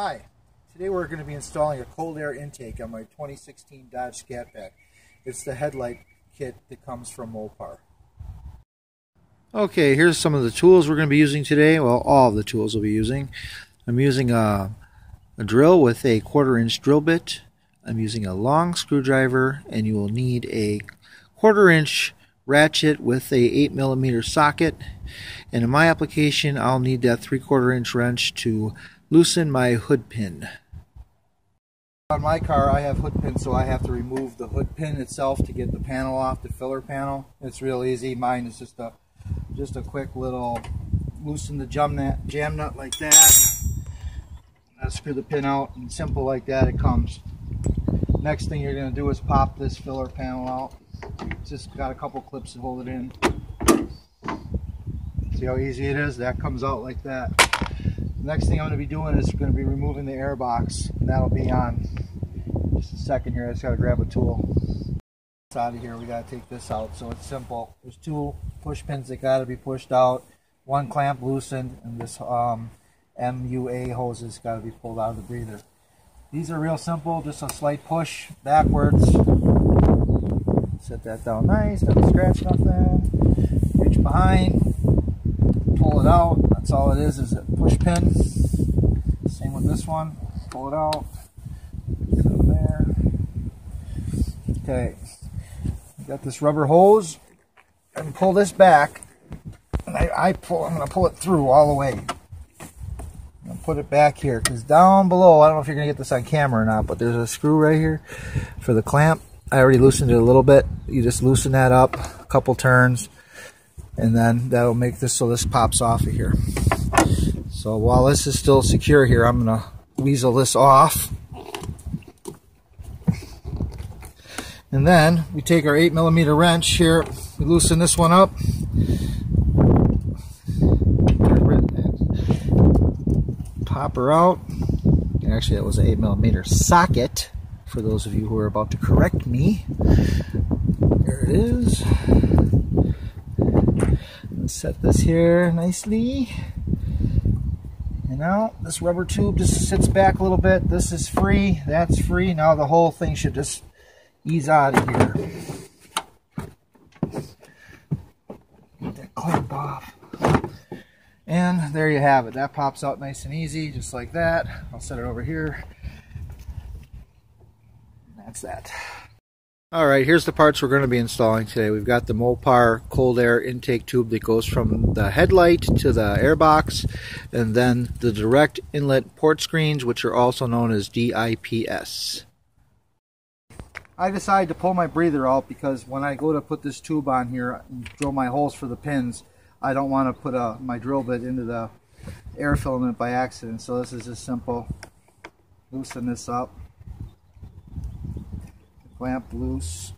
Hi, today we're going to be installing a cold air intake on my 2016 Dodge Scat Pack. It's the headlight kit that comes from Mopar. Okay, here's some of the tools we're going to be using today. Well, all of the tools we'll be using. I'm using a, a drill with a quarter inch drill bit. I'm using a long screwdriver and you will need a quarter inch ratchet with a 8 millimeter socket. And in my application, I'll need that 3 quarter inch wrench to loosen my hood pin. On my car, I have hood pins, so I have to remove the hood pin itself to get the panel off, the filler panel. It's real easy. Mine is just a just a quick little loosen the jam nut, jam nut like that. I screw the pin out, and simple like that it comes. Next thing you're going to do is pop this filler panel out. Just got a couple clips to hold it in. See how easy it is? That comes out like that. Next thing I'm going to be doing is going to be removing the air box. And that'll be on just a second here. I just got to grab a tool. It's out of here. We got to take this out. So it's simple. There's two push pins that got to be pushed out. One clamp loosened, and this um, MUA hose has got to be pulled out of the breather. These are real simple. Just a slight push backwards. Set that down nice. don't scratch nothing. Reach behind. Pull it out. That's all it is. Is a push pin. Same with this one. Pull it out. So there. Okay. Got this rubber hose. And pull this back. And I, I pull. I'm going to pull it through all the way. I'm put it back here because down below, I don't know if you're going to get this on camera or not, but there's a screw right here for the clamp. I already loosened it a little bit. You just loosen that up a couple turns and then that'll make this so this pops off of here. So while this is still secure here, I'm going to weasel this off. And then we take our 8 millimeter wrench here, we loosen this one up. Pop her out. Actually, that was an 8 millimeter socket for those of you who are about to correct me. There it is. Set this here nicely. And now this rubber tube just sits back a little bit. This is free, that's free. Now the whole thing should just ease out of here. Get that clamp off. And there you have it. That pops out nice and easy, just like that. I'll set it over here that's that. All right, here's the parts we're going to be installing today. We've got the Mopar cold air intake tube that goes from the headlight to the airbox, and then the direct inlet port screens, which are also known as DIPS. I decided to pull my breather out because when I go to put this tube on here and drill my holes for the pins, I don't want to put a, my drill bit into the air filament by accident. So this is just simple. Loosen this up clamp loose.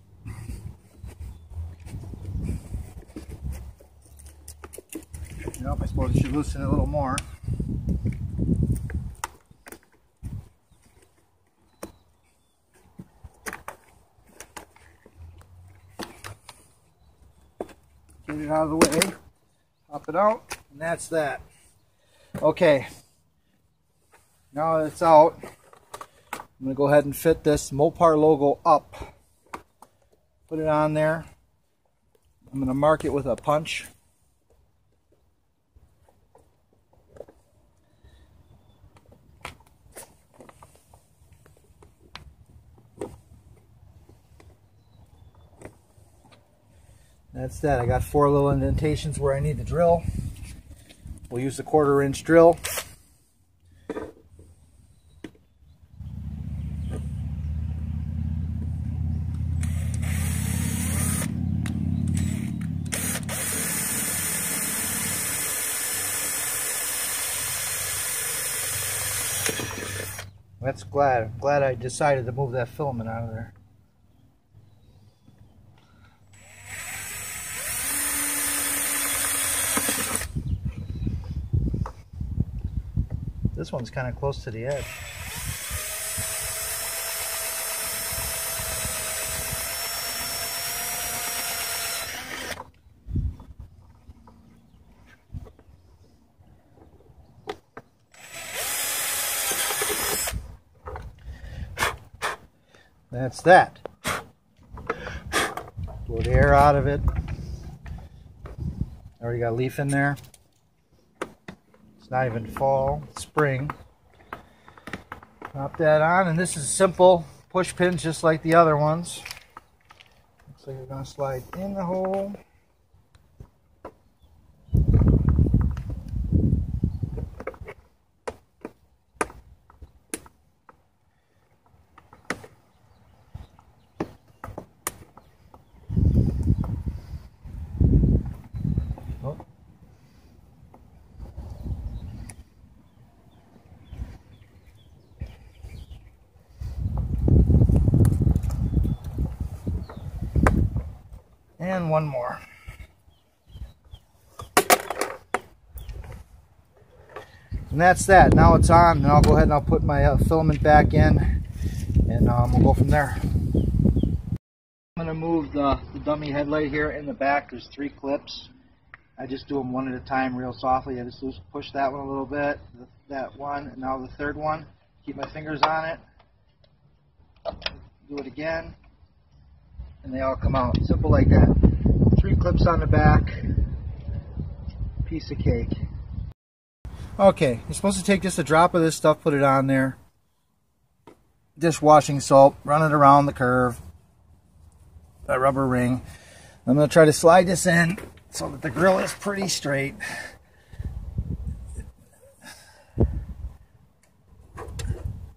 Yep, I suppose I should loosen it a little more. Get it out of the way, pop it out, and that's that. Okay, now it's out, I'm going to go ahead and fit this Mopar logo up. Put it on there. I'm going to mark it with a punch. That's that. I got four little indentations where I need to drill. We'll use the quarter inch drill. That's glad. glad I decided to move that filament out of there. This one's kind of close to the edge. That's that. Blow the air out of it. Already got a leaf in there. It's not even fall, spring. Pop that on, and this is simple push pins just like the other ones. Looks like going to slide in the hole. And one more. And that's that. Now it's on, and I'll go ahead and I'll put my uh, filament back in, and um, we'll go from there. I'm going to move the, the dummy headlight here in the back. There's three clips. I just do them one at a time real softly. I just push that one a little bit, that one, and now the third one. Keep my fingers on it. Do it again and they all come out. Simple like that. Three clips on the back, piece of cake. Okay, you're supposed to take just a drop of this stuff, put it on there. Dishwashing soap, run it around the curve, that rubber ring. I'm going to try to slide this in so that the grill is pretty straight.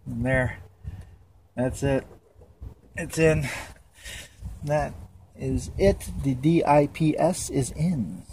And there, that's it. It's in. That is it. The DIPS is in.